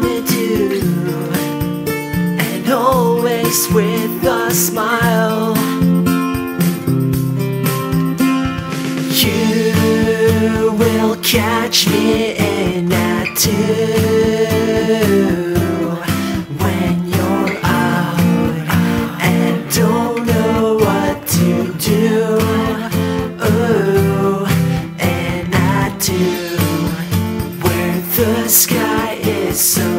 wanna do, and always with a smile. You will catch me in at two when you're out and don't know what to do. Ooh, and I do where the sky is so